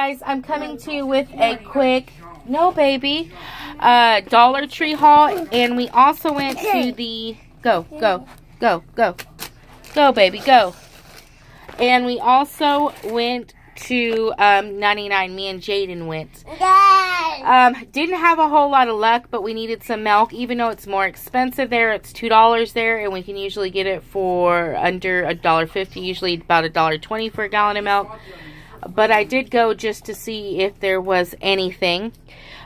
guys i'm coming to you with a quick no baby uh dollar tree haul and we also went to the go go go go go baby go. And we also went to um 99 me and jaden went. Um didn't have a whole lot of luck but we needed some milk even though it's more expensive there it's two dollars there and we can usually get it for under a dollar fifty usually about a dollar twenty for a gallon of milk but I did go just to see if there was anything.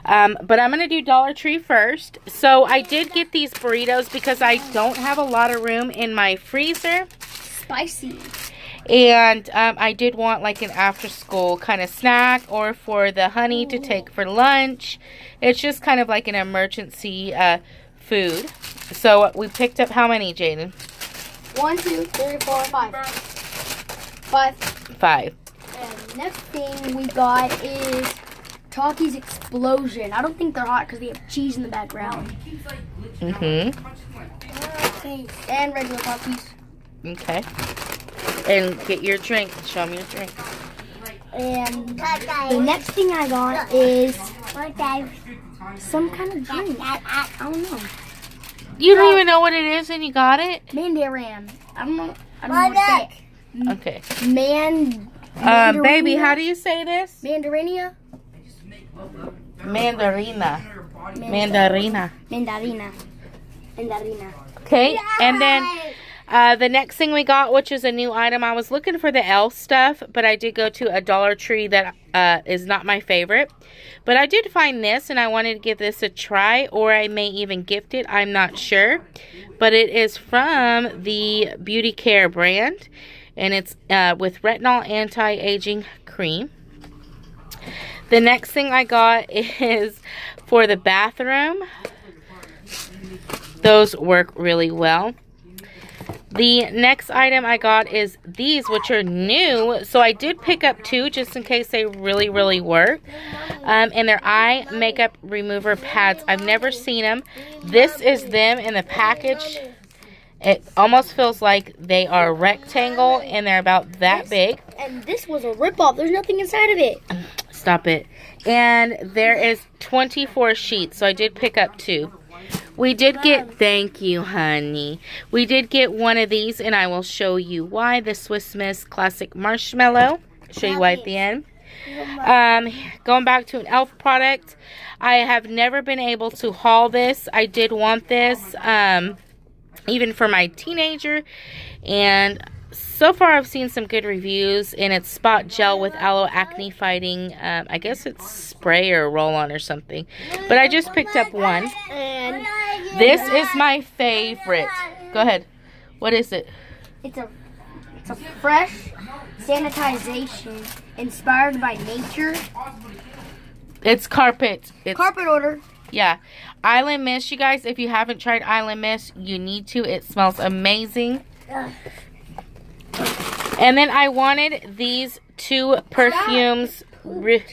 Um, but I'm going to do Dollar Tree first. So I did get these burritos because I don't have a lot of room in my freezer. Spicy. And um, I did want like an after school kind of snack or for the honey to take for lunch. It's just kind of like an emergency uh, food. So we picked up how many, Jaden? One, two, three, four, five. Five. Five. And next thing we got is Takis Explosion. I don't think they're hot because they have cheese in the background. Mm-hmm. And regular Takis. Okay. And get your drink. Show me your drink. And the next thing I got is some kind of drink. I don't know. You don't even know what it is and you got it? Mandarin. I don't know. I don't know what to say. Okay. Man. Um, baby, how do you say this? Mandarinia? Mandarina. Mandarina. Mandarina. Mandarina. Okay, and then uh, the next thing we got, which is a new item, I was looking for the e.l.f. stuff, but I did go to a Dollar Tree that uh, is not my favorite. But I did find this, and I wanted to give this a try, or I may even gift it. I'm not sure. But it is from the Beauty Care brand, and it's uh, with retinol anti-aging cream. The next thing I got is for the bathroom. Those work really well. The next item I got is these, which are new. So I did pick up two just in case they really, really work. Um, and they're eye makeup remover pads. I've never seen them. This is them in the package. It almost feels like they are rectangle and they're about that big. And this was a ripoff. There's nothing inside of it. Stop it. And there is 24 sheets, so I did pick up two. We did get, thank you, honey. We did get one of these, and I will show you why. The Swiss Miss Classic Marshmallow. Show you why at the end. Um, going back to an e.l.f. product, I have never been able to haul this. I did want this, um, even for my teenager, and so far I've seen some good reviews and it's spot gel with aloe acne fighting. Um, I guess it's spray or roll on or something. But I just picked up one. And this is my favorite. Go ahead. What is it? It's a it's a fresh sanitization inspired by nature. it's carpet. It's Carpet order. Yeah Island Mist you guys if you haven't tried Island Mist you need to it smells amazing and then I wanted these two perfumes Re-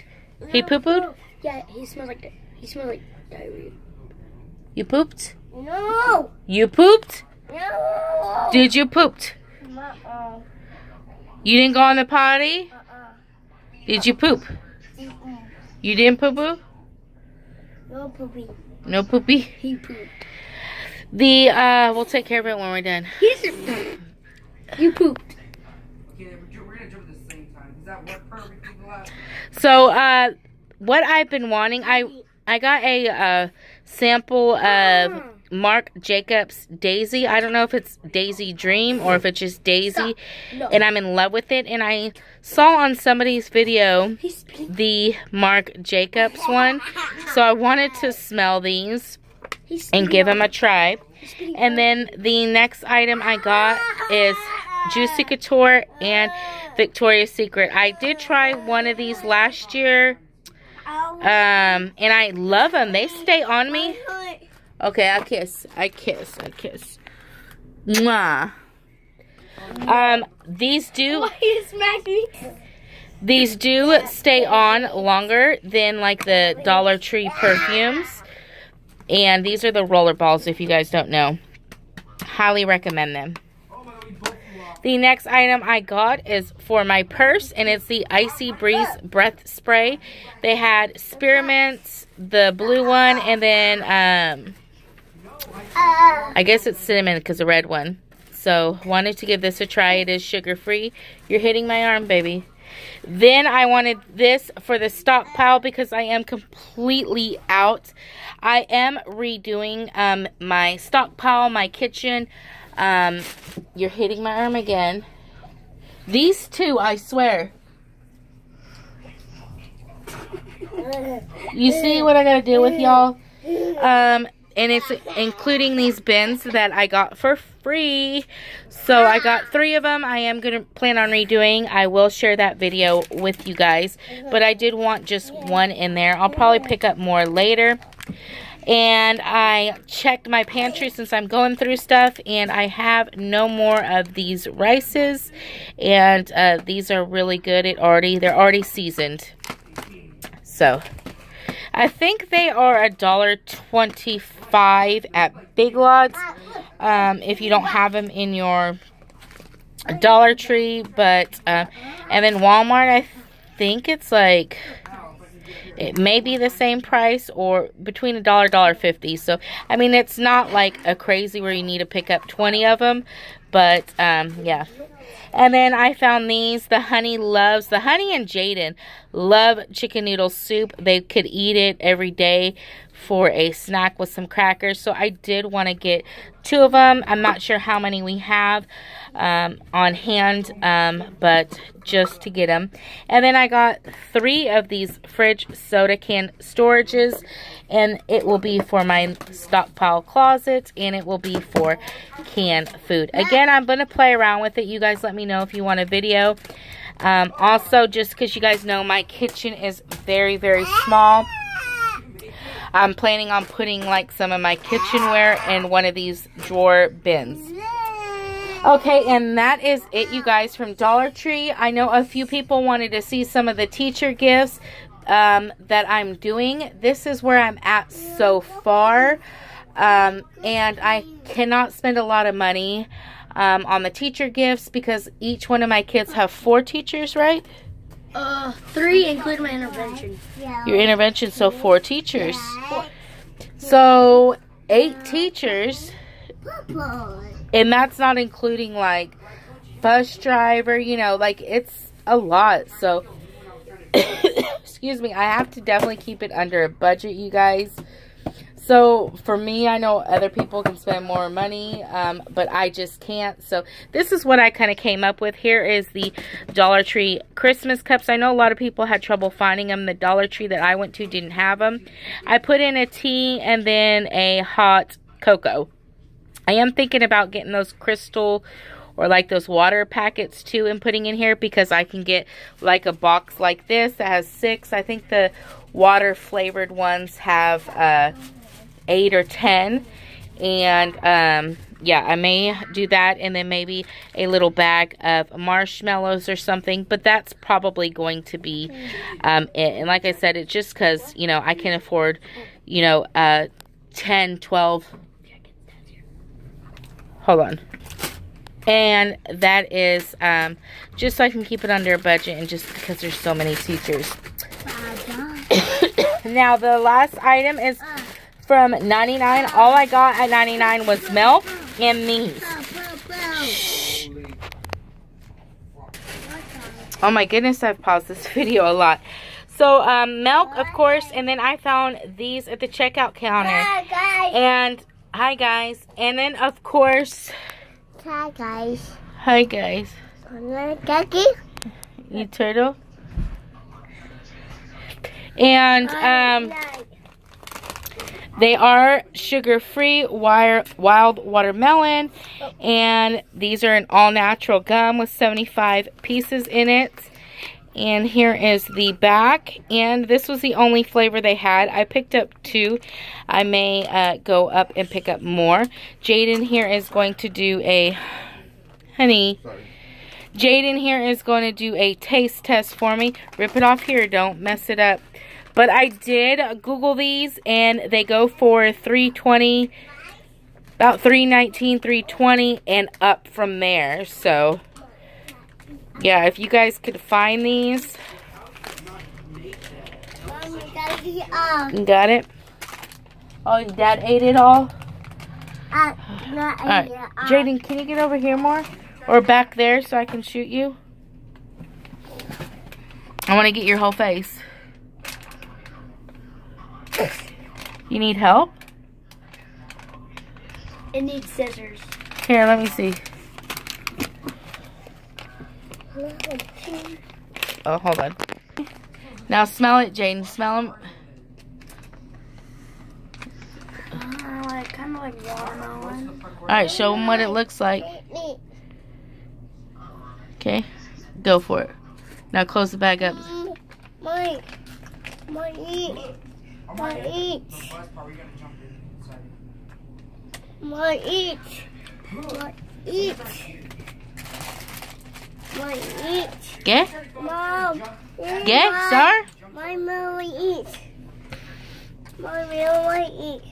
he poo-pooed Yeah, he smells like he smells like diarrhea. you pooped No. you pooped No. Did you pooped? Uh-uh. You didn't go on the potty? Uh-uh. Did you poop? You didn't poo poo? No poopy. No poopy? He pooped. The, uh, we'll take care of it when we're done. He didn't poop. You pooped. So, uh, what I've been wanting, I, I got a, uh, sample of Marc Jacobs Daisy. I don't know if it's Daisy Dream or if it's just Daisy. No. And I'm in love with it. And I saw on somebody's video the Marc Jacobs one. So I wanted to smell these. And give them a try. And then the next item I got is Juicy Couture and Victoria's Secret. I did try one of these last year. Um, and I love them. They stay on me. Okay, I kiss. I kiss. I kiss. Mwah. Um, these do Why you smacked me? these do stay on longer than like the Dollar Tree perfumes. And these are the roller balls if you guys don't know. Highly recommend them. The next item I got is for my purse, and it's the Icy Breeze Breath Spray. They had spearmints, the blue one, and then, um, I guess it's cinnamon because the red one. So, wanted to give this a try. It is sugar-free. You're hitting my arm, baby. Then I wanted this for the stockpile because I am completely out. I am redoing um, my stockpile, my kitchen. Um, you're hitting my arm again. These two, I swear. You see what I gotta deal with, y'all? Um, and it's including these bins that I got for free. So I got three of them. I am going to plan on redoing. I will share that video with you guys. But I did want just one in there. I'll probably pick up more later. And I checked my pantry since I'm going through stuff. And I have no more of these rices. And uh, these are really good. It already They're already seasoned. So... I think they are a dollar twenty-five at Big Lots. Um, if you don't have them in your Dollar Tree, but uh, and then Walmart, I think it's like it may be the same price or between a dollar dollar fifty. So I mean, it's not like a crazy where you need to pick up twenty of them, but um, yeah. And then I found these. The Honey loves, the Honey and Jaden love chicken noodle soup. They could eat it every day for a snack with some crackers. So I did want to get two of them. I'm not sure how many we have um, on hand, um, but just to get them. And then I got three of these fridge soda can storages, and it will be for my stockpile closet, and it will be for canned food. Again, I'm going to play around with it. You guys let me know if you want a video. Um, also, just because you guys know my kitchen is very, very small. I'm planning on putting like some of my kitchenware in one of these drawer bins. Okay, and that is it, you guys, from Dollar Tree. I know a few people wanted to see some of the teacher gifts um, that I'm doing. This is where I'm at so far. Um, and I cannot spend a lot of money um, on the teacher gifts because each one of my kids have four teachers, right? Uh, three, including my intervention. Your intervention, so four teachers. So, eight teachers. And that's not including, like, bus driver, you know, like, it's a lot. So, excuse me, I have to definitely keep it under a budget, you guys. So for me, I know other people can spend more money, um, but I just can't. So this is what I kind of came up with. Here is the Dollar Tree Christmas cups. I know a lot of people had trouble finding them. The Dollar Tree that I went to didn't have them. I put in a tea and then a hot cocoa. I am thinking about getting those crystal or like those water packets too and putting in here because I can get like a box like this that has six. I think the water flavored ones have uh, eight or ten. And um, yeah, I may do that and then maybe a little bag of marshmallows or something. But that's probably going to be um, it. And like I said, it's just because, you know, I can afford, you know, uh, 10, 12. Hold on. And that is um, just so I can keep it under a budget and just because there's so many teachers. now, the last item is from 99. All I got at 99 was milk and these. Oh my goodness, I've paused this video a lot. So, um, milk, of course, and then I found these at the checkout counter. And, hi guys. And then, of course... Hi guys. Hi guys. You turtle? And, um... They are sugar-free wild watermelon, and these are an all-natural gum with 75 pieces in it. And here is the back, and this was the only flavor they had. I picked up two. I may uh, go up and pick up more. Jaden here is going to do a, honey, Jaden here is going to do a taste test for me. Rip it off here, don't mess it up. But I did Google these and they go for 320 about 319 320 and up from there. So Yeah, if you guys could find these. Mom, you gotta eat all. You got it? Oh, dad ate it all? Uh, not All right. eat it all. Jaden, can you get over here more? Or back there so I can shoot you? I want to get your whole face. You need help? It needs scissors. Here, let me see. Oh, hold on. Now smell it, Jane. Smell them. Uh, like, kind of like watermelon. All right, show them what it looks like. Okay, go for it. Now close the bag up. Mike, Mike, eat. Mike, eat. Mike, eat. Mike, eat. Mike, eat. ¿Qué? Mom. ¿Qué, Star? My mom eat. My mom eat.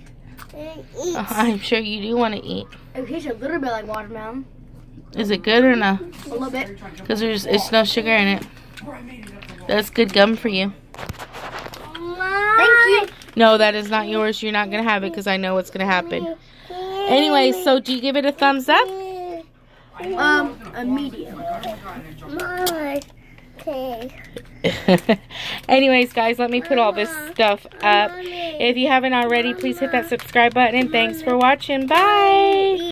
Eat. I'm sure you do want to eat. It tastes a little bit like watermelon. Is it good or no? A little bit. Because there's it's no sugar in it. That's good gum for you. No, that is not yours. You're not gonna have it because I know what's gonna happen. Anyway, so do you give it a thumbs up? Um, a medium. My Okay. Anyways, guys, let me put all this stuff up. If you haven't already, please hit that subscribe button and thanks for watching. Bye.